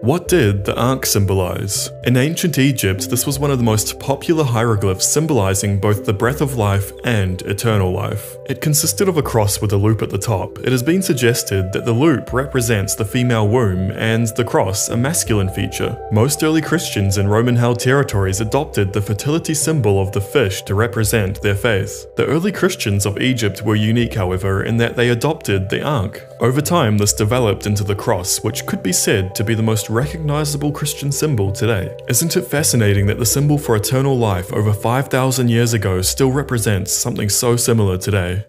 What did the Ankh symbolize? In ancient Egypt, this was one of the most popular hieroglyphs symbolizing both the breath of life and eternal life. It consisted of a cross with a loop at the top. It has been suggested that the loop represents the female womb and the cross a masculine feature. Most early Christians in Roman held territories adopted the fertility symbol of the fish to represent their faith. The early Christians of Egypt were unique, however, in that they adopted the Ankh. Over time, this developed into the cross, which could be said to be the most recognizable Christian symbol today. Isn't it fascinating that the symbol for eternal life over 5,000 years ago still represents something so similar today?